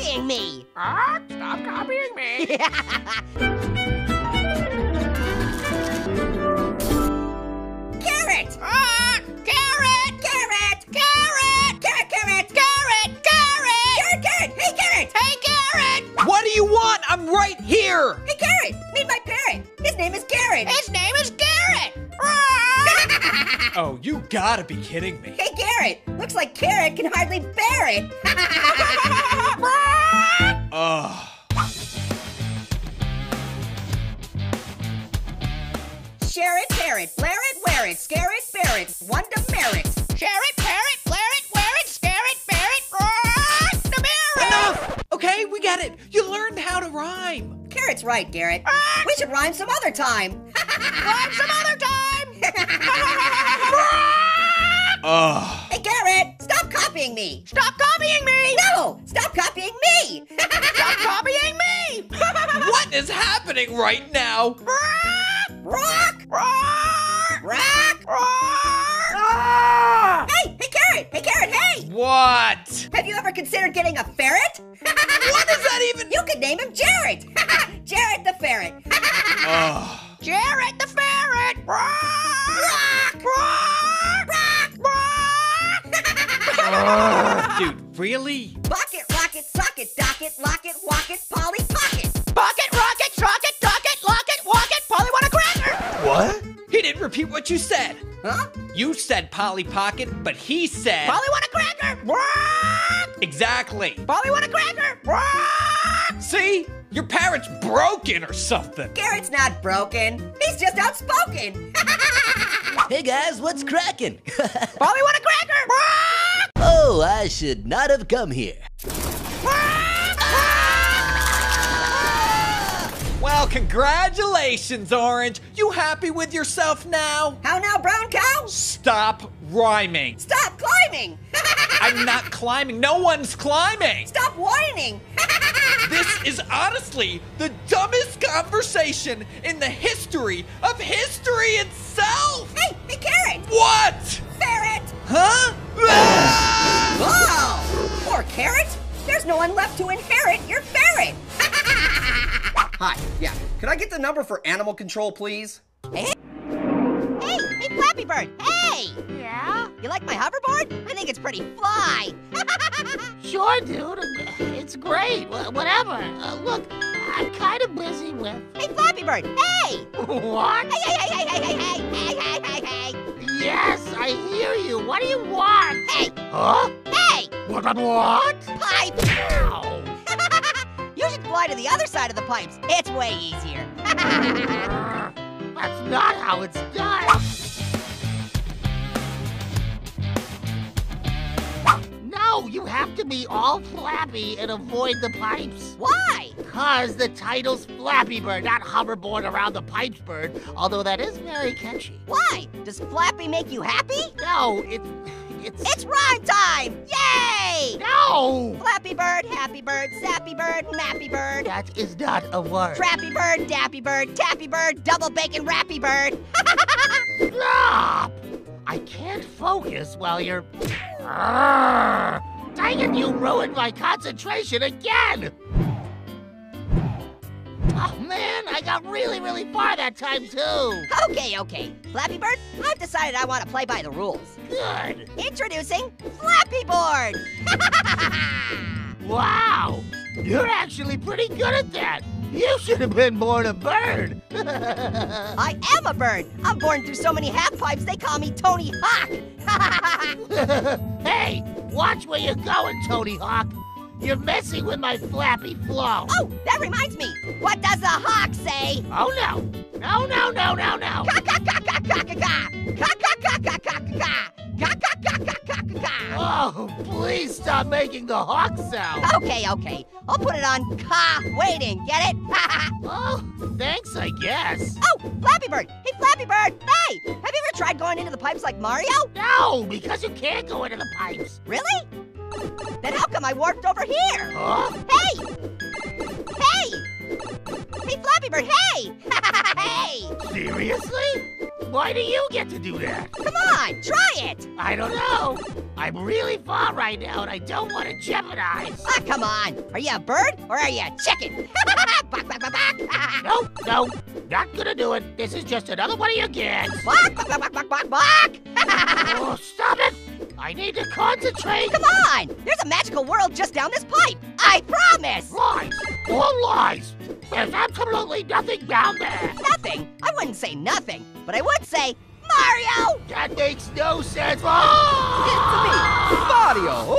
copying me! Ah, stop copying me. Carrot! Ah, carrot! Carrot! Carrot! Carrot, carrot! Carrot! Carrot! Carrot, carrot! Hey, carrot! Hey, carrot! What do you want? I'm right here. Hey, carrot! Meet my parrot! His name is Carrot! His name is Garrett. Oh, you gotta be kidding me. Hey, Garrett! Looks like Carrot can hardly bear it! Ugh. Share it, tear it, blare it, wear it, scare it, bear it, one demerit. Share it, parrot, blare it, wear it, scare it, bear it, roar, the mirror. Enough! Okay, we get it. You learned how to rhyme. Carrot's right, Garrett. We should rhyme some other time. Rhyme some other time. Me! Stop copying me. No! Stop copying me! Stop copying me. What is happening right now? Rock! Roar, Rock! roar. Ah! Hey! Hey, Carrot! Hey, Carrot, hey! What? Have you ever considered getting a ferret? What does that even? You could name him Jarrett! Really? Bucket, rocket, socket, docket, locket, walk it, polly, pocket! Bucket, rocket, rocket, docket, lock it, walk it, Polly want a cracker. What? He didn't repeat what you said. Huh? You said Polly Pocket, but he said. Polly want a cracker. Roar, Exactly. Polly want a cracker. Roar. See? Your parrot's broken or something. Garrett's not broken. He's just outspoken. Hey guys, what's cracking? Polly want a cracker. Roar. Oh, I should not have come here. Well, congratulations, Orange. You happy with yourself now? How now, brown cow? Stop rhyming. Stop climbing! I'm not climbing. No one's climbing. Stop whining! This is honestly the dumbest conversation in the history of history itself. hey, hey, carrot! What? Ferret! Huh? Ah! Oh! Poor carrot! There's no one left to inherit your ferret! Hi, yeah. Could I get the number for animal control, please? Hey, hey, Flappy Bird! Hey! Yeah? You like my hoverboard? I think it's pretty fly. Sure, dude. It's great. Whatever. Uh, look, I'm kind of busy with. hey, Flappy Bird! Hey! What? Hey, hey, hey, hey, hey, hey, hey, hey, hey, hey, Yes, I hear you. What do you want? hey! Huh? Hey! What? What? What? Pipe! Ow. you should fly to the other side of the pipes. It's way easier. That's not how it's be all flappy and avoid the pipes. Why? Cause the title's Flappy Bird, not hoverboard around the pipes bird, although that is very catchy. Why? Does Flappy make you happy? No, it's it's It's rhyme time! Yay! no. Flappy Bird, Happy Bird, Sappy Bird, Mappy Bird. That is not a word. Trappy Bird, Dappy Bird, Tappy Bird, Double Bacon Rappy Bird. Stop! I can't focus while you're. Dang it, you ruined my concentration again! Oh man, I got really, really far that time too. Okay, okay. Flappy Bird, I've decided I want to play by the rules. Good. Introducing Flappy Board! Wow, you're actually pretty good at that. You should have been born a bird. I am a bird. I'm born through so many half pipes they call me Tony Hawk. hey, watch where you're going, Tony Hawk. You're messing with my flappy flow. oh, that reminds me. What does the hawk say? Oh no! No, no, no, no, no! Ka ka stop making the hawk sound. Okay, okay. I'll put it on ka waiting. Get it? Oh, thanks, I guess. oh, Flappy Bird. Hey, Flappy Bird. Hey, have you ever tried going into the pipes like Mario? No, because you can't go into the pipes. Really? Then how come I warped over here? Huh? Hey! Hey! Hey, Flappy Bird, hey! hey! Seriously? Why do you get to do that? Come on, try it. I don't know. I'm really far right now, and I don't want to jeopardize. Ah, come on. Are you a bird or are you a chicken? Nope, no, not gonna do it. This is just another one of your gags. Bok, bok, bok. Oh, stop it! I need to concentrate. Come on. There's a magical world just down this pipe. I promise. Lies! All lies! There's absolutely nothing down there! Nothing. I wouldn't say nothing, but I would say Mario. That makes no sense! Oh! It's me, Mario!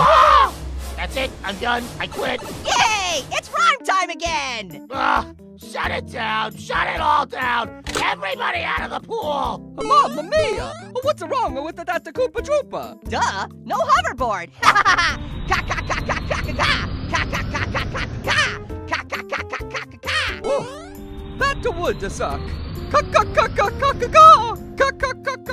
Ah! That's it, I'm done, I quit. Yay! It's rhyme time again. Ah, shut it down, shut it all down! Everybody out of the pool! Mamma mia! What's wrong with the Data Koopa Troopa? Duh. No hoverboard. Ka ka ka ka ka ka ka. Ka ka ka ka ka ka. Ka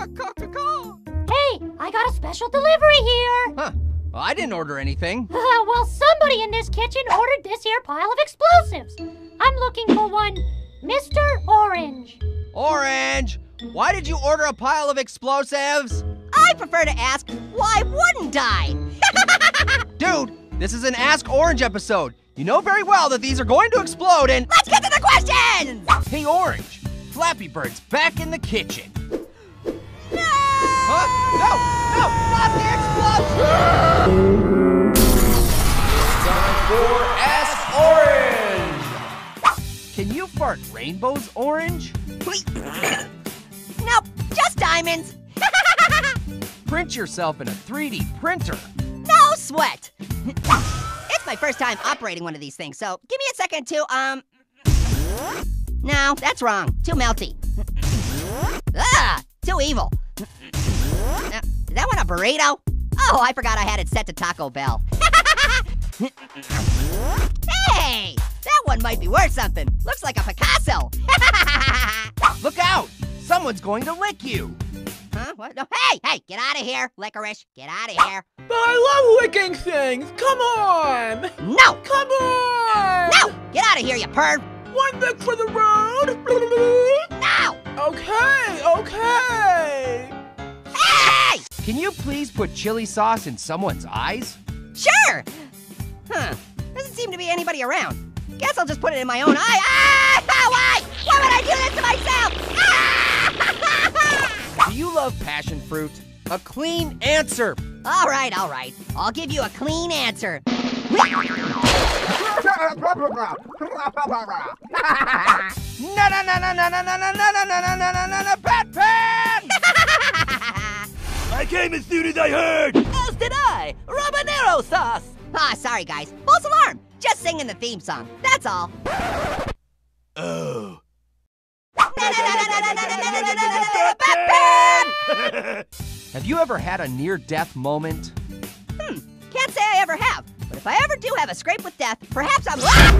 ka ka ka. Hey, I got a special delivery here. Huh. Well, I didn't order anything. well, somebody in this kitchen ordered this here pile of explosives. I'm looking for one Mr. Orange. Orange! Why did you order a pile of explosives? I prefer to ask, why wouldn't I? Dude, this is an Ask Orange episode. You know very well that these are going to explode and. Let's get to the questions. Hey, Orange! Flappy Bird's back in the kitchen. No. Huh? No! No! Not the explosion! Time for Ask Orange! Can you fart rainbows, Orange? nope, just diamonds. Print yourself in a 3D printer. no sweat. it's my first time operating one of these things, so give me a second to, um. No, that's wrong. Too melty. ah, too evil. Uh, is that one a burrito? Oh, I forgot I had it set to Taco Bell. hey, that one might be worth something. Looks like a Picasso. Look out! Someone's going to lick you! huh? What? No, hey, hey, get out of here, licorice. Get out of here. But I love licking things. Come on. No, Come on. no, get out of here, you perv. One lick for the road. No, Okay, okay. hey, Can you please put chili sauce in someone's eyes? sure. Huh? Doesn't seem to be anybody around. Guess I'll just put it in my own eye. Ah! Why? Why would I do this to myself? Ah! Do you love passion fruit? A clean answer! all right, all right. I'll give you a clean answer. No, no, no, no, no, no, no, no, no, no, no, no, no, no, no, no, Bat Pan! I came as soon as I heard. As did I. Rabanero sauce. Ah, sorry guys. False alarm. Just singing the theme song. That's all. Oh. Batman! Have you ever had a near-death moment? Hmm. Can't say I ever have, but if I ever do have a scrape with death, perhaps I'm. Ah!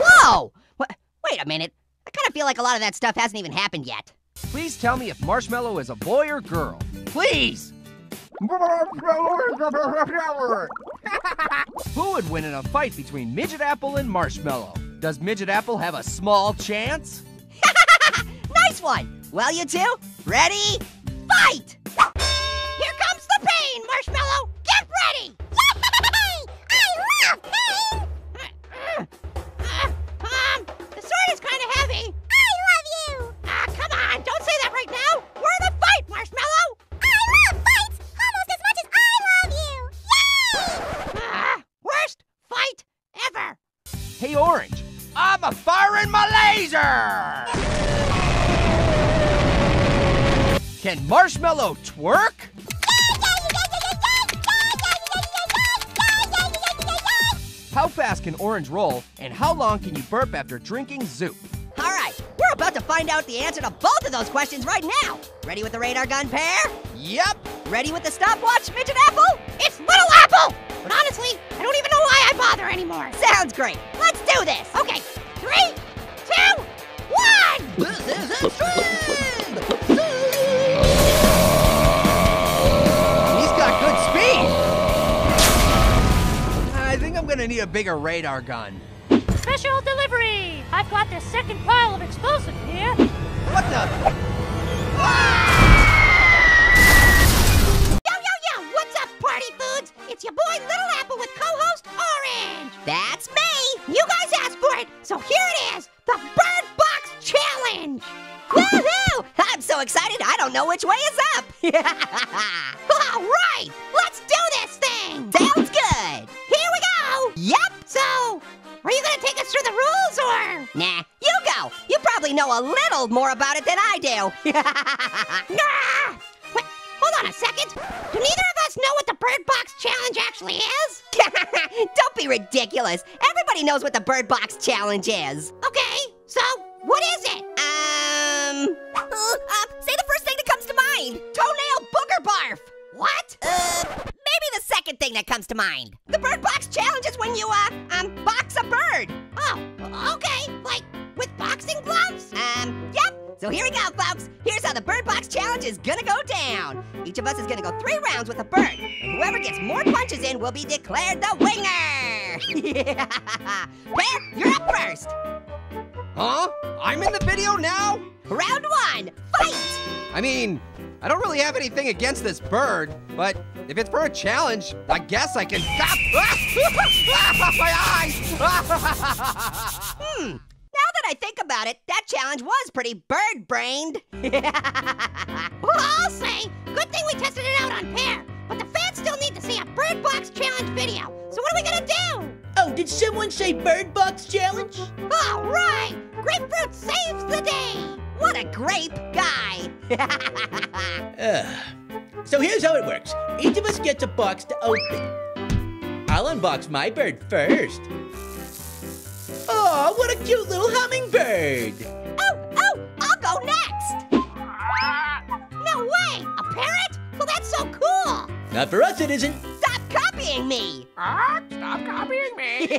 Whoa! What? Wait a minute. I kind of feel like a lot of that stuff hasn't even happened yet. Please tell me if Marshmallow is a boy or girl. Please! Who would win in a fight between Midget Apple and Marshmallow? Does Midget Apple have a small chance? Nice one. Well, you two, ready? Fight! Here pain, Marshmallow. Get ready! Yay! I love pain. um, the sword is kind of heavy. I love you. Ah, come on! Don't say that right now. We're in a fight, Marshmallow. I love fights almost as much as I love you. Yay! Ah, worst fight ever. Hey, Orange, I'm a firing my laser! Can Marshmallow twerk? How fast can Orange roll, and how long can you burp after drinking Zoop? All right, we're about to find out the answer to both of those questions right now. Ready with the radar gun Pear? Yep! Ready with the stopwatch, Midget Apple? It's Little Apple! But honestly, I don't even know why I bother anymore. Sounds great. Let's do this. Okay, three, two, one! Need a bigger radar gun. Special delivery! I've got the second pile of explosive here. What the? Yo, yo, yo! What's up, party foods? It's your boy Little Apple with co-host Orange. That's me. You guys asked for it, so here it is: the Bird Box Challenge. Woohoo! I'm so excited. I don't know which way is up. All right, let's Nah, you go. You probably know a little more about it than I do. nah. Wait, hold on a second. Do neither of us know what the Bird Box Challenge actually is? Don't be ridiculous. Everybody knows what the Bird Box Challenge is. Okay, so what is it? Um, uh, uh, say the first thing that comes to mind. Toenail booger barf. What? Uh, maybe the second thing that comes to mind. The Bird Box Challenge is when you, uh, um, box a bird. Oh, okay. Like with boxing gloves? Um, yep. So here we go, folks. Here's how the Bird Box Challenge is gonna go down. Each of us is gonna go three rounds with a bird, and whoever gets more punches in will be declared the winner. Bear, you're up first. Huh? I'm in the video now? Round one, fight! I mean, I don't really have anything against this bird, but if it's for a challenge, I guess I can. Ah! My eyes! Hmm. Now that I think about it, that challenge was pretty bird-brained. well, I'll say, good thing we tested it out on Pear. But the fans still need to see a Bird Box Challenge video. So what are we gonna do? Oh, did someone say Bird Box Challenge? A grape guy. Ugh. So here's how it works. Each of us gets a box to open. I'll unbox my bird first. Oh, what a cute little hummingbird! oh, oh, I'll go next. No way, a parrot? Well, that's so cool. Not for us, it isn't. Stop copying me. Ah, stop copying me.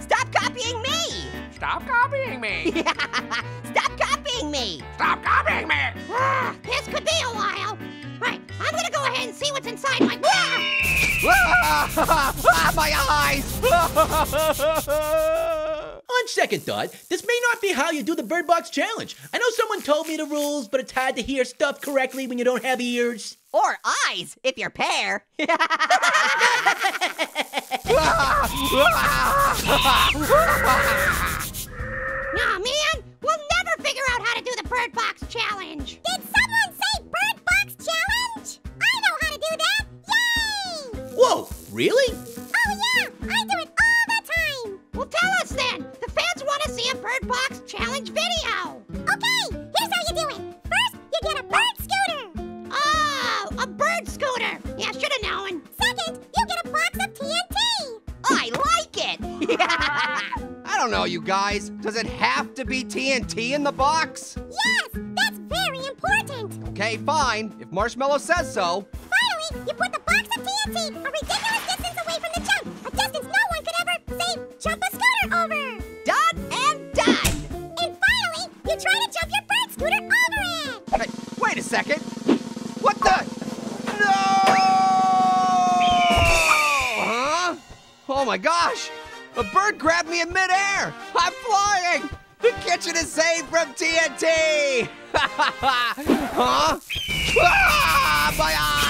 Stop copying me. Stop copying me. Stop copying me. Stop copying me. Ah, this could be a while. Right, I'm gonna go ahead and see what's inside my. Ah, my eyes! On second thought, this may not be how you do the Bird Box Challenge. I know someone told me the rules, but it's hard to hear stuff correctly when you don't have ears. Or eyes, if you're Pear. Nah, man, we'll never figure out how to do the Bird Box Challenge. Did someone say Bird Box Challenge? I know how to do that. Yay! Whoa, really? Guys. Does it have to be TNT in the box? yes, that's very important. Okay, fine. If Marshmallow says so. Finally, you put the box of TNT a ridiculous distance away from the jump. A distance no one could ever, say, jump a scooter over. Done and done. And finally, you try to jump your bird scooter over it. Hey, wait a second. What the? No! Huh? Oh my gosh! A bird grabbed me in midair! I'm flying! The kitchen is saved from TNT! huh? Ah, my